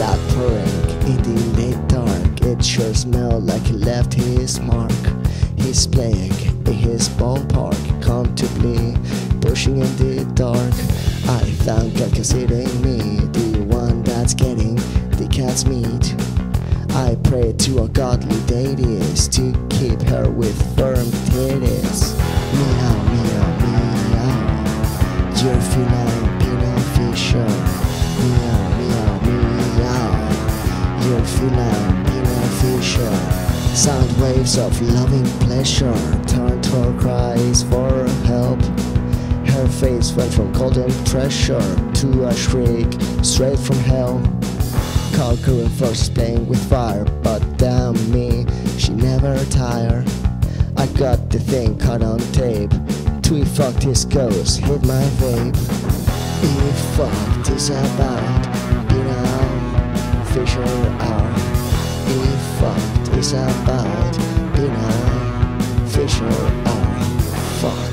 black in the late dark. It sure smelled like he left his mark. He's playing in his ballpark, comfortably pushing in the dark. I found God considering me the one that's getting the cat's meat. I pray to a godly deity to keep her with firm titties. Meow, meow, meow. Your feline penile fissure. Meow. Penile fissure. Sound waves of loving pleasure turn to her cries for help. Her face went from cold and pressure to a shriek straight from hell. Conquering first playing with fire, but damn me, she never tire. I got the thing caught on tape. Twee fucked his ghost, hit my vape. He fucked is about, you know, is about, you know, Fisher R. Fuck.